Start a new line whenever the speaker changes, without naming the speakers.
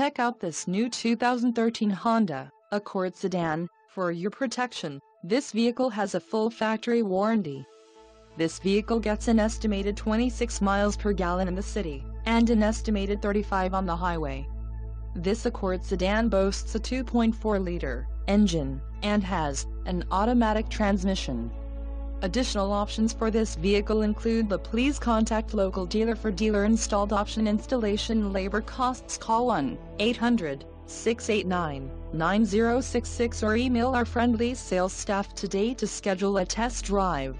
Check out this new 2013 Honda Accord sedan. For your protection, this vehicle has a full factory warranty. This vehicle gets an estimated 26 miles per gallon in the city, and an estimated 35 on the highway. This Accord sedan boasts a 2.4-liter engine, and has an automatic transmission. Additional options for this vehicle include the please contact local dealer for dealer installed option installation labor costs call 1-800-689-9066 or email our friendly sales staff today to schedule a test drive.